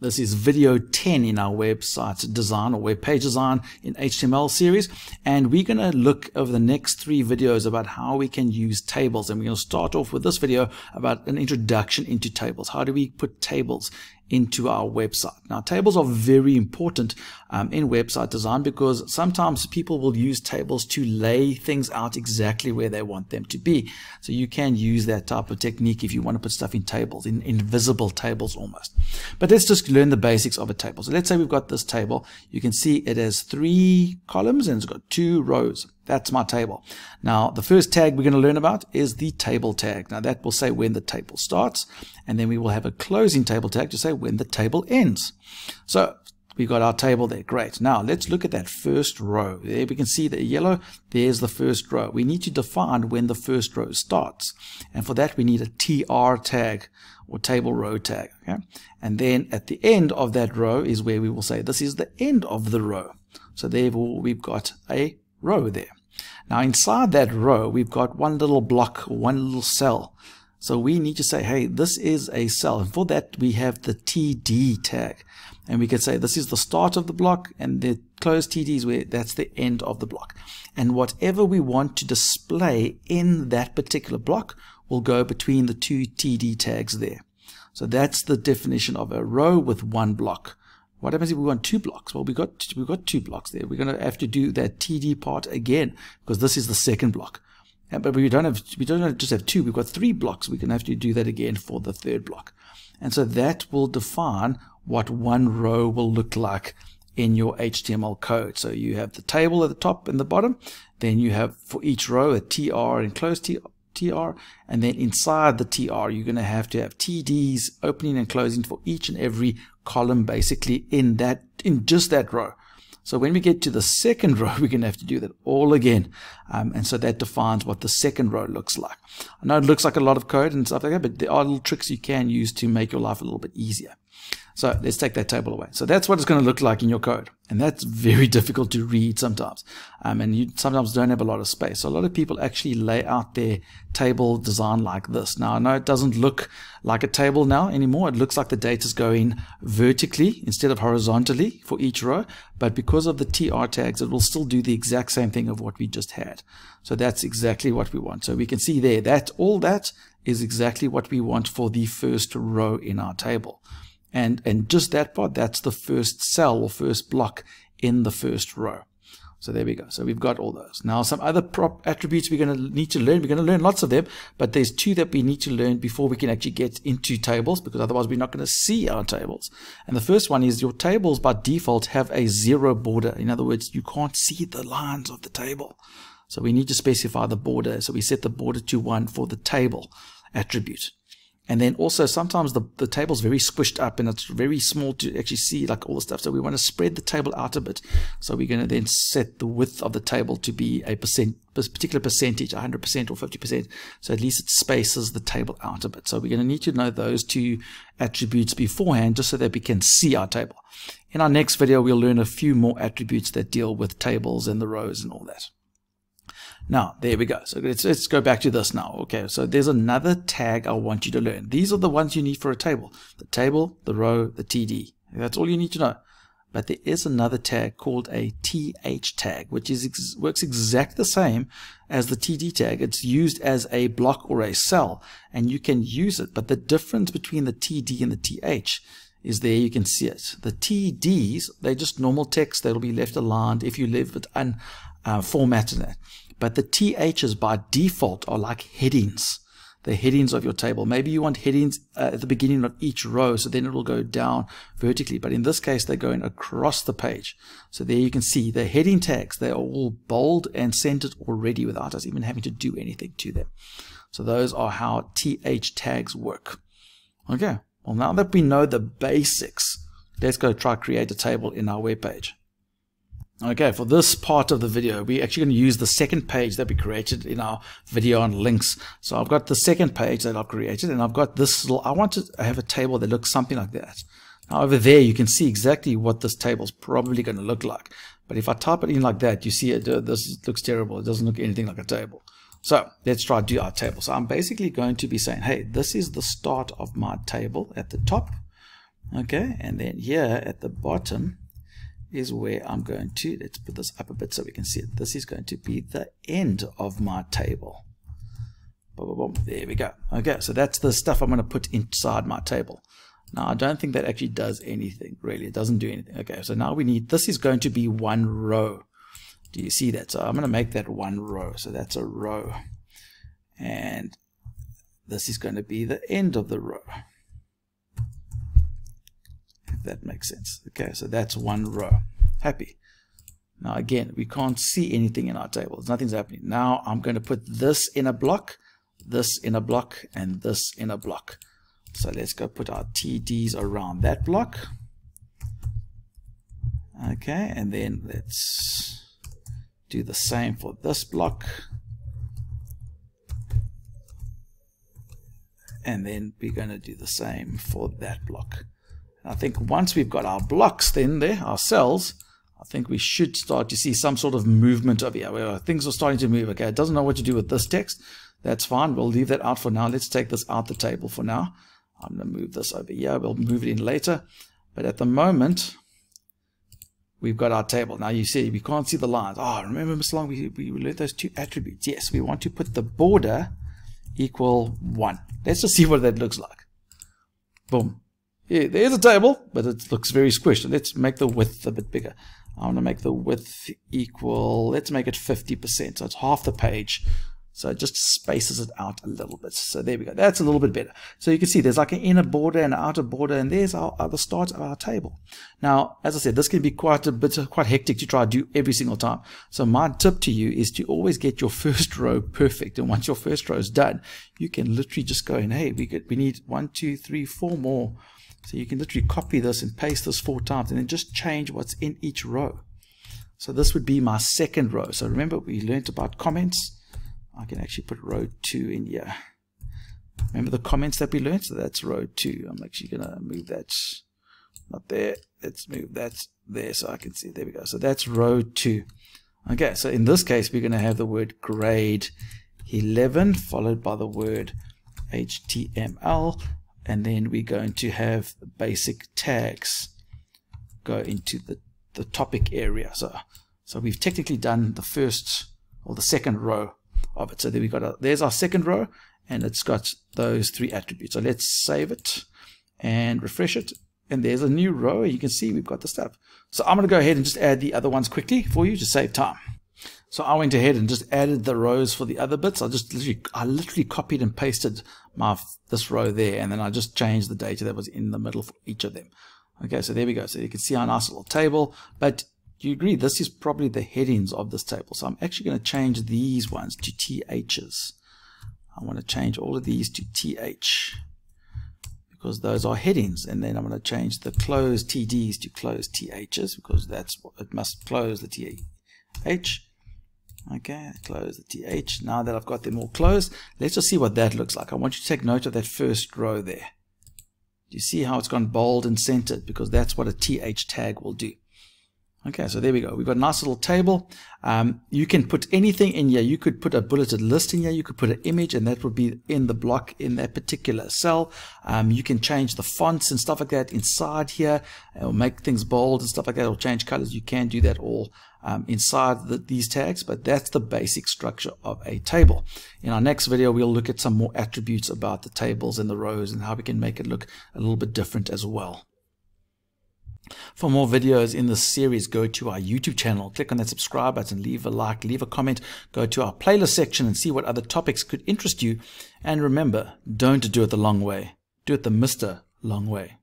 This is video 10 in our website design or web page design in HTML series. And we're going to look over the next three videos about how we can use tables. And we're going to start off with this video about an introduction into tables. How do we put tables into our website. Now, tables are very important um, in website design because sometimes people will use tables to lay things out exactly where they want them to be. So you can use that type of technique if you want to put stuff in tables, in invisible tables almost. But let's just learn the basics of a table. So let's say we've got this table. You can see it has three columns and it's got two rows. That's my table. Now, the first tag we're going to learn about is the table tag. Now, that will say when the table starts, and then we will have a closing table tag to say when the table ends. So, we've got our table there. Great. Now, let's look at that first row. There we can see the yellow. There's the first row. We need to define when the first row starts. And for that, we need a TR tag or table row tag. Okay? And then at the end of that row is where we will say this is the end of the row. So therefore, we've got a row there. Now inside that row, we've got one little block, one little cell. So we need to say, hey, this is a cell. And for that, we have the TD tag. And we could say this is the start of the block and the closed TD is where that's the end of the block. And whatever we want to display in that particular block will go between the two TD tags there. So that's the definition of a row with one block. What happens if we want two blocks? Well, we got we got two blocks there. We're going to have to do that TD part again because this is the second block. but we don't have we don't just have two. We've got three blocks. We're going to have to do that again for the third block, and so that will define what one row will look like in your HTML code. So you have the table at the top and the bottom. Then you have for each row a TR and close TR, and then inside the TR, you're going to have to have TDs opening and closing for each and every column basically in that in just that row. So when we get to the second row, we're going to have to do that all again. Um, and so that defines what the second row looks like. I know it looks like a lot of code and stuff like that, but there are little tricks you can use to make your life a little bit easier. So let's take that table away. So that's what it's going to look like in your code. And that's very difficult to read sometimes. Um, and you sometimes don't have a lot of space. So a lot of people actually lay out their table design like this. Now, I know it doesn't look like a table now anymore. It looks like the data is going vertically instead of horizontally for each row. But because of the TR tags, it will still do the exact same thing of what we just had. So that's exactly what we want. So we can see there that all that is exactly what we want for the first row in our table. And, and just that part, that's the first cell or first block in the first row. So there we go. So we've got all those. Now some other prop attributes we're going to need to learn. We're going to learn lots of them, but there's two that we need to learn before we can actually get into tables because otherwise we're not going to see our tables. And the first one is your tables by default have a zero border. In other words, you can't see the lines of the table. So we need to specify the border. So we set the border to one for the table attribute. And then also sometimes the, the table's very squished up and it's very small to actually see like all the stuff. So we want to spread the table out a bit. So we're going to then set the width of the table to be a percent, particular percentage, 100% or 50%. So at least it spaces the table out a bit. So we're going to need to know those two attributes beforehand just so that we can see our table. In our next video, we'll learn a few more attributes that deal with tables and the rows and all that. Now, there we go. So let's, let's go back to this now. Okay, so there's another tag I want you to learn. These are the ones you need for a table. The table, the row, the TD. That's all you need to know. But there is another tag called a TH tag, which is ex works exactly the same as the TD tag. It's used as a block or a cell, and you can use it. But the difference between the TD and the TH is there. You can see it. The TDs, they're just normal text. They'll be left aligned if you leave it unformatted. Uh, but the THs by default are like headings, the headings of your table. Maybe you want headings uh, at the beginning of each row, so then it will go down vertically. But in this case, they're going across the page. So there you can see the heading tags, they are all bold and centered already without us even having to do anything to them. So those are how TH tags work. Okay, well now that we know the basics, let's go try create a table in our web page. Okay, for this part of the video, we're actually going to use the second page that we created in our video on links. So I've got the second page that I've created, and I've got this little, I want to have a table that looks something like that. Now over there, you can see exactly what this table is probably going to look like. But if I type it in like that, you see it, uh, this looks terrible. It doesn't look anything like a table. So let's try do our table. So I'm basically going to be saying, hey, this is the start of my table at the top. Okay, and then here at the bottom is where I'm going to, let's put this up a bit so we can see it. This is going to be the end of my table. Boom, boom, boom. There we go. Okay, so that's the stuff I'm going to put inside my table. Now, I don't think that actually does anything, really. It doesn't do anything. Okay, so now we need, this is going to be one row. Do you see that? So I'm going to make that one row. So that's a row. And this is going to be the end of the row. If that makes sense. Okay, so that's one row. Happy. Now again, we can't see anything in our tables. Nothing's happening. Now I'm going to put this in a block, this in a block, and this in a block. So let's go put our TDs around that block. Okay, and then let's do the same for this block. And then we're going to do the same for that block. I think once we've got our blocks then there, our cells, I think we should start to see some sort of movement over here things are starting to move. Okay, it doesn't know what to do with this text. That's fine. We'll leave that out for now. Let's take this out the table for now. I'm going to move this over here. We'll move it in later. But at the moment, we've got our table. Now you see, we can't see the lines. Oh, remember, Mr. Long, we, we learned those two attributes. Yes, we want to put the border equal 1. Let's just see what that looks like. Boom. Yeah, there's a table, but it looks very squished. Let's make the width a bit bigger. I want to make the width equal, let's make it 50%. So it's half the page. So it just spaces it out a little bit. So there we go. That's a little bit better. So you can see there's like an inner border and an outer border, and there's our, our, the start of our table. Now, as I said, this can be quite a bit quite hectic to try to do every single time. So my tip to you is to always get your first row perfect. And once your first row is done, you can literally just go in, hey, we get we need one, two, three, four more. So you can literally copy this and paste this four times and then just change what's in each row. So this would be my second row. So remember we learned about comments I can actually put row 2 in here. Remember the comments that we learned? So that's row 2. I'm actually going to move that. Not there. Let's move that there so I can see. There we go. So that's row 2. Okay, so in this case, we're going to have the word grade 11 followed by the word HTML. And then we're going to have basic tags go into the, the topic area. So, so we've technically done the first or the second row of it. So there we got a, there's our second row and it's got those three attributes. So let's save it and refresh it. And there's a new row. You can see we've got the stuff. So I'm going to go ahead and just add the other ones quickly for you to save time. So I went ahead and just added the rows for the other bits. I just literally, I literally copied and pasted my this row there, and then I just changed the data that was in the middle for each of them. Okay, so there we go. So you can see our nice little table, but do you agree? This is probably the headings of this table. So I'm actually going to change these ones to THs. I want to change all of these to TH because those are headings. And then I'm going to change the close TDs to close THs because that's what it must close the TH. Okay, close the TH. Now that I've got them all closed, let's just see what that looks like. I want you to take note of that first row there. Do you see how it's gone bold and centered? Because that's what a TH tag will do. Okay, so there we go. We've got a nice little table. Um, you can put anything in here. You could put a bulleted list in here. You could put an image and that would be in the block in that particular cell. Um, you can change the fonts and stuff like that inside here. It'll make things bold and stuff like that. It'll change colors. You can do that all um, inside the, these tags, but that's the basic structure of a table. In our next video, we'll look at some more attributes about the tables and the rows and how we can make it look a little bit different as well. For more videos in this series, go to our YouTube channel, click on that subscribe button, leave a like, leave a comment, go to our playlist section and see what other topics could interest you. And remember, don't do it the long way. Do it the Mr. Long way.